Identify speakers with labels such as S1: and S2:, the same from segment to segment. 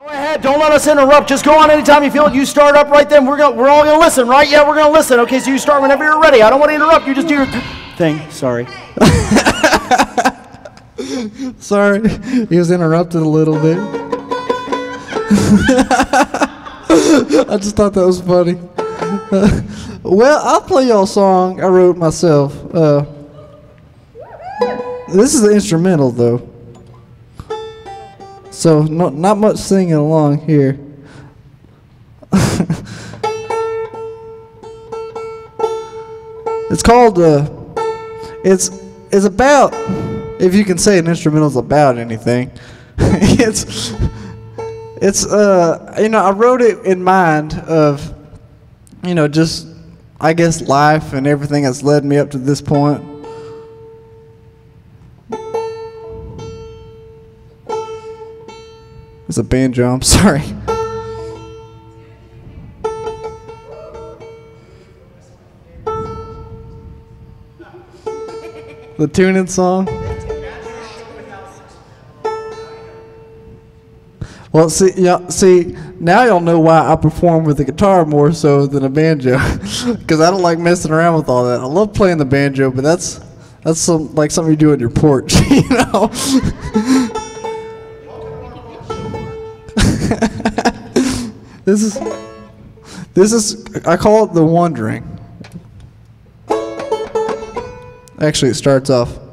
S1: Go ahead. Don't let us interrupt. Just go on anytime you feel it. You start up right then. We're gonna, we're all gonna listen, right? Yeah, we're gonna listen. Okay, so you start whenever you're ready. I don't want to interrupt. You just do your thing. Sorry.
S2: Sorry, he was interrupted a little bit. I just thought that was funny. well, I'll play y'all a song I wrote myself. Uh, this is the instrumental, though. So, not, not much singing along here. it's called, uh, it's, it's about, if you can say an instrumental's about anything, it's, it's, uh, you know, I wrote it in mind of, you know, just, I guess, life and everything that's led me up to this point. It's a banjo, I'm sorry. the tuning song. Well, see, yeah, see, now y'all know why I perform with the guitar more so than a banjo, because I don't like messing around with all that. I love playing the banjo, but that's that's some, like something you do on your porch, you know. this is this is I call it the wandering. Actually, it starts off.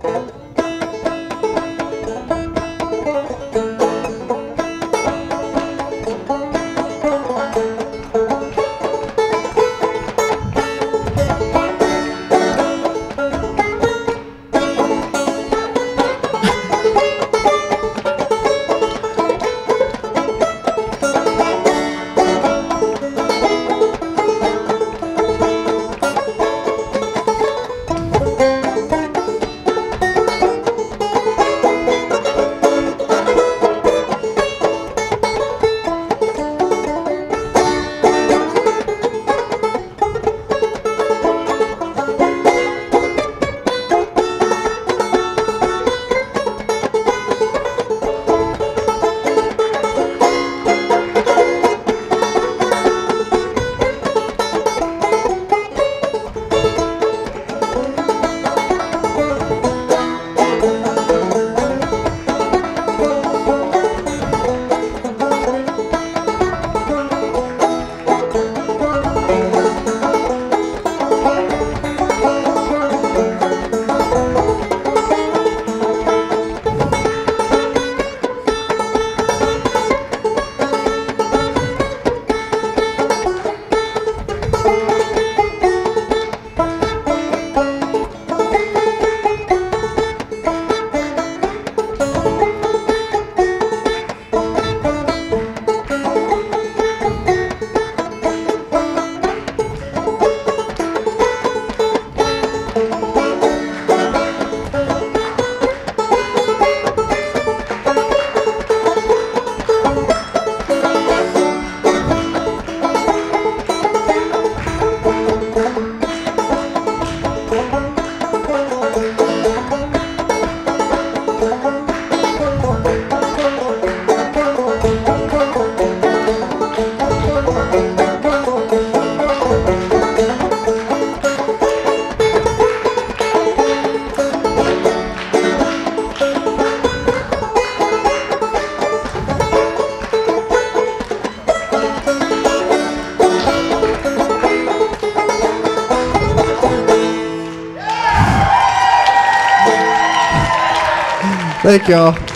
S2: Thank y'all.